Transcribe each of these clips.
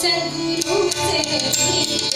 सद्गुरु से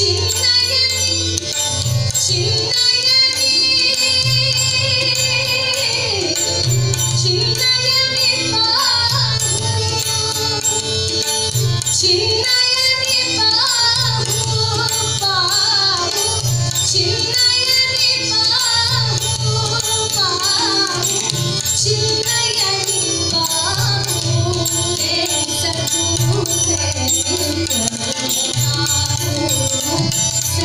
China.